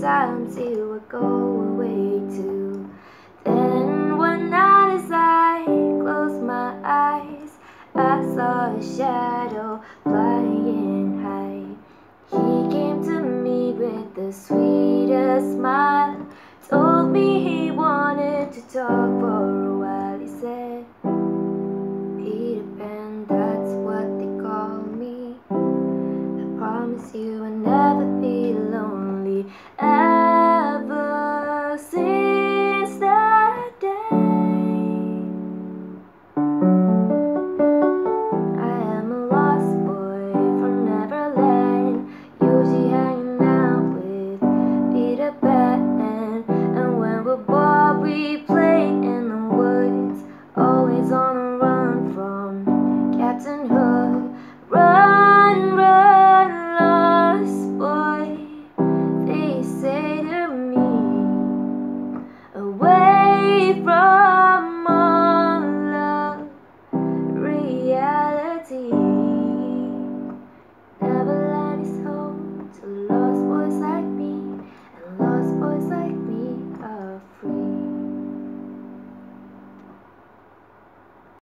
time till I go away too. Then one night as I closed my eyes, I saw a shadow flying high. He came to me with the sweetest smile, told me he wanted to talk. to bed. And when we're bored, we